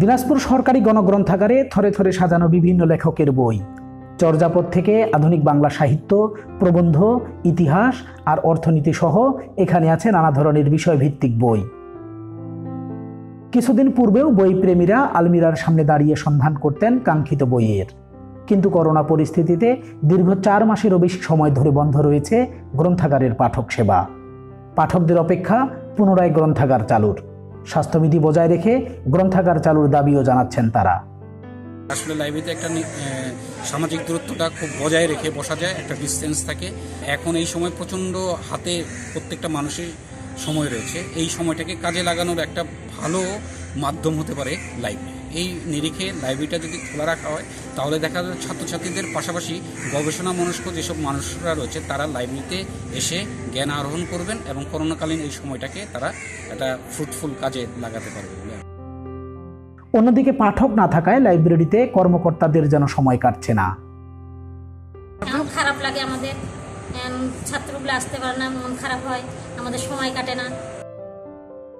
দিনাজপুর সরকারি গণগ্রন্থাগারে থরে থরে সাজানো বিভিন্ন লেখকের বই। চর্যাপদ থেকে আধুনিক বাংলা সাহিত্য, প্রবন্ধ, ইতিহাস আর অর্থনীতি সহ এখানে আছে নানা ধরনের বিষয়ভিত্তিক বই। কিছুদিন পূর্বেও বই প্রেমীরা আলমিরার সামনে দাঁড়িয়ে সন্ধান করতেন কাঙ্ক্ষিত বইয়ের। কিন্তু করোনা পরিস্থিতিতে দীর্ঘ চার মাসেরও বেশি সময় ধরে বন্ধ রয়েছে গ্রন্থাগারের পাঠক সেবা পাঠকদের অপেক্ষা পুনরায় গ্রন্থাগার চালুর। স্বাস্থ্যবিধি বজায় রেখে গ্রন্থাগার চালুর দাবিও জানাচ্ছেন তারা। আসলে লাইব্রেরিতে একটা সামাজিক দূরত্বটা খুব বজায় রেখে বসা যায়, একটা ডিস্টেন্স থাকে। এখন এই সময় প্রচণ্ড হাতে প্রত্যেকটা মানুষের সময় রয়েছে। এই সময়টাকে কাজে লাগানোর একটা ভালো মাধ্যম হতে পারে লাইব্রেরি এই নিরিখে লাইব্রেরিটা যদি খোলা রাখা হয় তাহলে দেখা যায় ছাত্রছাত্রীদের পাশাপাশি গবেষণা মনস্ক যেসব মানুষরা রয়েছে তারা লাইব্রেরিতে এসে জ্ঞান আরোহণ করবেন এবং করোনাকালীন এই সময়টাকে তারা একটা ফ্রুটফুল কাজে লাগাতে পারবে অন্যদিকে পাঠক না থাকায় লাইব্রেরিতে কর্মকর্তাদের যেন সময় কাটছে না। এমন খারাপ লাগে আমাদের। ছাত্রগুলো আসতে পারে না মন খারাপ হয় আমাদের সময় কাটে না।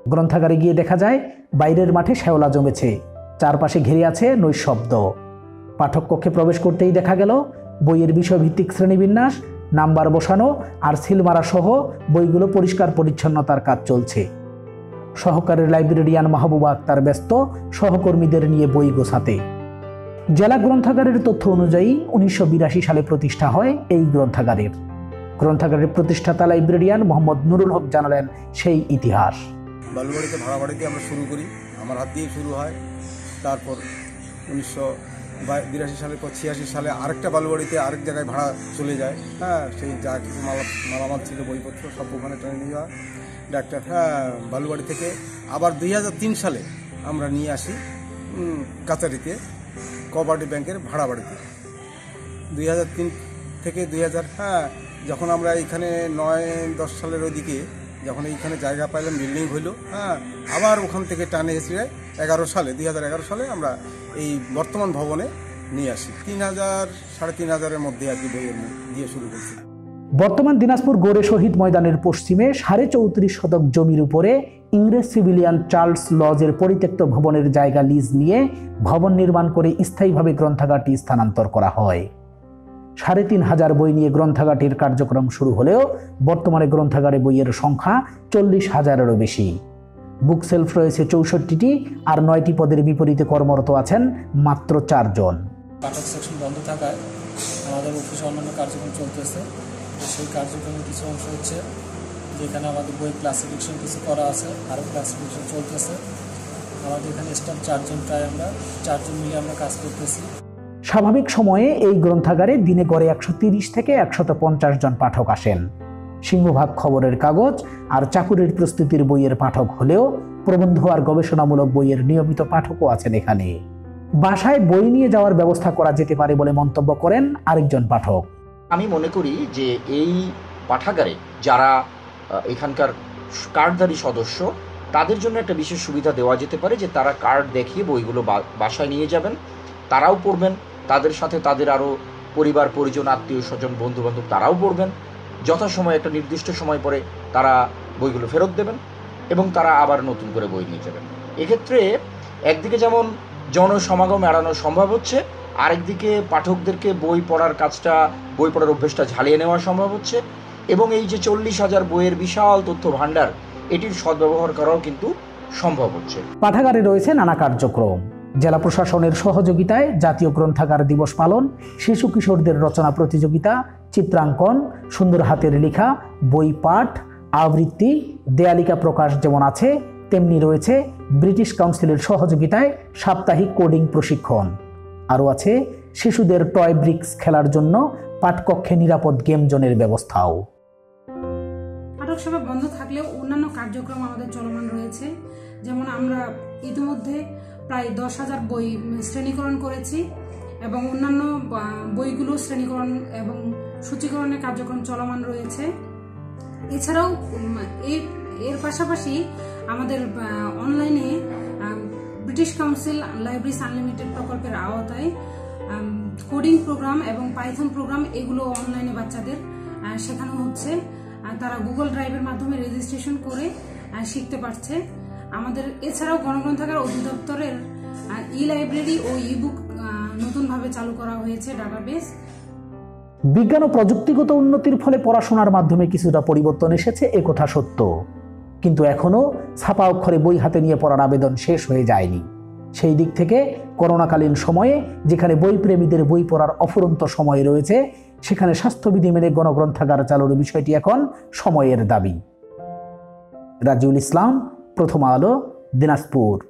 গ্রন্থাগারে গিয়ে দেখা যায় বাইরের মাঠে শ্যাওলা জমেছে। চারপাশে ঘিরে আছে নৈশব্দ। পাঠক কক্ষে প্রবেশ করতেই দেখা গেল, বইয়ের বিষয়ভিত্তিক শ্রেণীবিন্যাস, নাম্বার বসানো আর সিলমারা সহ বইগুলো পরিষ্কার পরিচ্ছন্নতার কাজ চলছে। সহকারী লাইব্রেরিয়ান মাহবুবা আক্তার ব্যস্ত, সহকর্মীদের নিয়ে বই গোছাতে। জেলা গ্রন্থাগারের তথ্য অনুযায়ী উনিশশো বিরাশি সালে প্রতিষ্ঠা হয় এই গ্রন্থাগারের। গ্রন্থাগারের প্রতিষ্ঠাতা লাইব্রেরিয়ান মোহাম্মদ নুরুল হক জানালেন সেই ইতিহাস। বালুবাড়িতে ভাড়া বাড়িতে আমরা শুরু করি। আমার হাত দিয়েই শুরু হয়। তারপর উনিশশো বিরাশি সালের পর ছিয়াশি সালে আরেকটা বালুবাড়িতে আরেক জায়গায় ভাড়া চলে যায়। হ্যাঁ সেই যা কিছু মালা মালামাল ছিল, বইপত্র সব ওখানে টেনে নিয়ে যাওয়া। ডাক্তার হ্যাঁ বালুবাড়ি থেকে আবার দুই হাজার তিন সালে আমরা নিয়ে আসি কাচারিতে কোঅপারেটিভ ব্যাংকের ভাড়া বাড়িতে। দুই হাজার তিন থেকে দুই হাজার হ্যাঁ যখন আমরা এখানে নয় দশ সালের ওদিকে যখন এইখানে জায়গা পাইলাম বিল্ডিং হইল হ্যাঁ। আবার ওখান থেকে টানে এসে এগারো সালে দুই হাজার এগারো সালে আমরা এই বর্তমান ভবনে নিয়ে আসি। তিন হাজার সাড়ে তিন হাজারের মধ্যে আর কি বইয়ের দিয়ে শুরু করছি। বর্তমান দিনাজপুর গোরে শহীদ ময়দানের পশ্চিমে সাড়ে চৌত্রিশ শতক জমির উপরে ইংরেজ সিভিলিয়ান চার্লস লজের পরিত্যক্ত ভবনের জায়গা লিজ নিয়ে ভবন নির্মাণ করে স্থায়ীভাবে গ্রন্থাগারটি স্থানান্তর করা হয়। সাড়ে তিন হাজার বই নিয়ে গ্রন্থাগারটির কার্যক্রম শুরু হলেও বর্তমানে গ্রন্থাগারে বইয়ের সংখ্যা চল্লিশ হাজারেরও বেশি। বুক সেলফ রয়েছে চৌষট্টিটি আর নয়টি পদের বিপরীতে কর্মরত আছেন মাত্র চারজন। পাঠক সেকশন বন্ধ থাকায় আমাদের অফিসে অন্যান্য কার্যক্রম চলতেছে। সেই কার্যক্রমের কিছু অংশ হচ্ছে যেখানে আমাদের বই ক্লাসিফিকেশন কিছু করা আছে, আরও ক্লাসিফিকেশন চলতেছে। আমাদের এখানে স্টাফ চারজন প্রায় আমরা, চারজন মিলে আমরা কাজ করতেছি। স্বাভাবিক সময়ে এই গ্রন্থাগারে দিনে গড়ে একশো থেকে একশত জন পাঠক আসেন। সিংহভাগ খবরের কাগজ আর চাকুরির প্রস্তুতির বইয়ের পাঠক হলেও প্রবন্ধ আর গবেষণামূলক বইয়ের নিয়মিত পাঠকও আছেন এখানে। বাসায় বই নিয়ে যাওয়ার ব্যবস্থা করা যেতে পারে বলে মন্তব্য করেন আরেকজন পাঠক। আমি মনে করি যে এই পাঠাগারে যারা এখানকার কার্ডধারী সদস্য, তাদের জন্য একটা বিশেষ সুবিধা দেওয়া যেতে পারে যে তারা কার্ড দেখিয়ে বইগুলো বাসায় নিয়ে যাবেন, তারাও পড়বেন। তাদের সাথে তাদের আরও পরিবার, পরিজন, আত্মীয়, স্বজন বন্ধু বান্ধব তারাও পড়বেন। যথাসময়ে একটা নির্দিষ্ট সময় পরে তারা বইগুলো ফেরত দেবেন এবং তারা আবার নতুন করে বই নিয়ে যাবেন। এক্ষেত্রে একদিকে যেমন জনসমাগম এড়ানো সম্ভব হচ্ছে, আরেকদিকে পাঠকদেরকে বই পড়ার কাজটা, বই পড়ার অভ্যেসটা ঝালিয়ে নেওয়া সম্ভব হচ্ছে এবং এই যে চল্লিশ হাজার বইয়ের বিশাল তথ্য ভাণ্ডার, এটির সদ্ব্যবহার করাও কিন্তু সম্ভব হচ্ছে। পাঠাগারে রয়েছে নানা কার্যক্রম। জেলা প্রশাসনের সহযোগিতায় জাতীয় গ্রন্থাগার দিবস পালন, শিশু কিশোরদের রচনা প্রতিযোগিতা, চিত্রাঙ্কন সুন্দর হাতের লেখা, বই পাঠ, আবৃত্তি, দেয়ালিকা প্রকাশ যেমন আছে, তেমনি রয়েছে ব্রিটিশ কাউন্সিলের সহযোগিতায় সাপ্তাহিক কোডিং প্রশিক্ষণ। আরও আছে শিশুদের টয় ব্রিক্স খেলার জন্য পাঠকক্ষে নিরাপদ গেম জোনের ব্যবস্থাও। সভা বন্ধ থাকলেও অন্যান্য কার্যক্রম আমাদের চলমান রয়েছে। যেমন আমরা ইতিমধ্যে প্রায় দশ হাজার বই শ্রেণীকরণ করেছি এবং অন্যান্য বইগুলো শ্রেণীকরণ এবং সূচীকরণের কার্যক্রম চলমান রয়েছে। এছাড়াও এর পাশাপাশি আমাদের অনলাইনে ব্রিটিশ কাউন্সিল লাইব্রেরিজ আনলিমিটেড প্রকল্পের আওতায় কোডিং প্রোগ্রাম এবং পাইথন প্রোগ্রাম এগুলো অনলাইনে বাচ্চাদের শেখানো হচ্ছে। তারা গুগল ড্রাইভের মাধ্যমে রেজিস্ট্রেশন করে শিখতে পারছে। আমাদের এছাড়াও গণগ্রন্থাগার অধিদপ্তরের ই লাইব্রেরি ও ই বুক নতুনভাবে চালু করা হয়েছে ডাটাবেস বিজ্ঞান ও প্রযুক্তিগত উন্নতির ফলে পড়াশোনার মাধ্যমে কিছুটা পরিবর্তন এসেছে, এ কথা সত্য। কিন্তু এখনও ছাপা অক্ষরে বই হাতে নিয়ে পড়ার আবেদন শেষ হয়ে যায়নি। সেই দিক থেকে করোনাকালীন সময়ে যেখানে বই প্রেমীদের বই পড়ার অফুরন্ত সময় রয়েছে, সেখানে স্বাস্থ্যবিধি মেনে গণগ্রন্থাগার চালুর বিষয়টি এখন সময়ের দাবি। রাজিউল ইসলাম প্রথম আলো দিনাজপুর।